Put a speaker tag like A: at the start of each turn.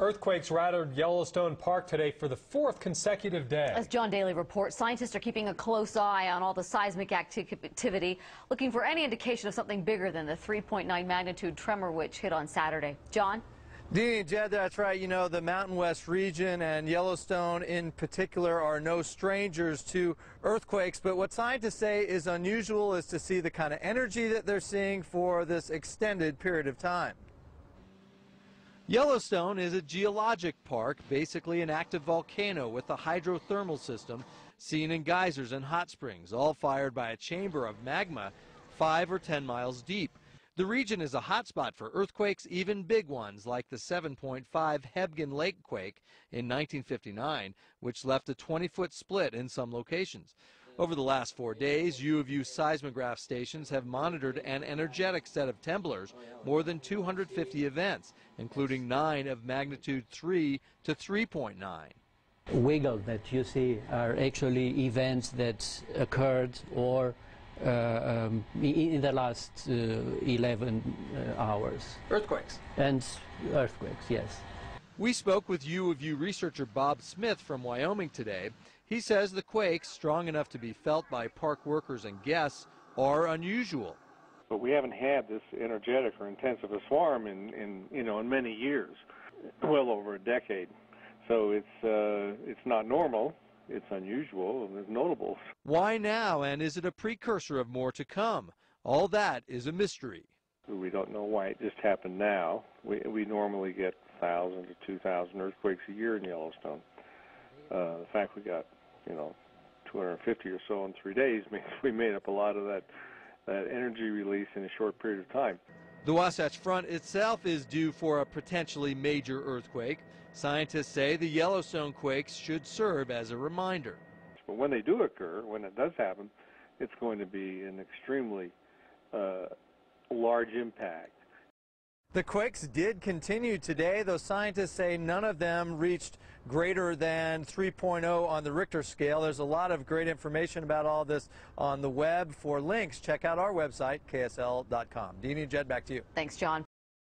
A: Earthquakes rattled Yellowstone Park today for the fourth consecutive day.
B: As John Daley reports, scientists are keeping a close eye on all the seismic activity, looking for any indication of something bigger than the 3.9 magnitude tremor which hit on Saturday. John?
C: Deanie and Jed, that's right. You know, the Mountain West region and Yellowstone in particular are no strangers to earthquakes. But what scientists say is unusual is to see the kind of energy that they're seeing for this extended period of time. Yellowstone is a geologic park, basically an active volcano with a hydrothermal system seen in geysers and hot springs, all fired by a chamber of magma five or ten miles deep. The region is a hotspot for earthquakes, even big ones like the 7.5 Hebgen Lake quake in 1959, which left a 20-foot split in some locations. Over the last four days, U of U seismograph stations have monitored an energetic set of temblors, more than 250 events, including nine of magnitude 3 to 3.9
D: wiggle that you see are actually events that occurred or uh, um, in the last uh, 11 uh, hours.
C: Earthquakes.
D: And earthquakes, yes.
C: We spoke with U of U researcher Bob Smith from Wyoming today. He says the quakes, strong enough to be felt by park workers and guests, are unusual.
E: But we haven't had this energetic or intensive a swarm in, in you know in many years, well over a decade. So it's uh, it's not normal. It's unusual and it's notable.
C: Why now? And is it a precursor of more to come? All that is a mystery.
E: We don't know why it just happened now. We we normally get 1,000 to 2,000 earthquakes a year in Yellowstone. Uh, the fact we got, you know, 250 or so in three days means we made up a lot of that, that energy release in a short period of time.
C: The Wasatch Front itself is due for a potentially major earthquake. Scientists say the Yellowstone quakes should serve as a reminder.
E: But when they do occur, when it does happen, it's going to be an extremely uh, large impact
C: the quakes did continue today, though scientists say none of them reached greater than 3.0 on the Richter scale. There's a lot of great information about all this on the web. For links, check out our website, ksl.com. Deanie and Jed, back to you.
B: Thanks, John.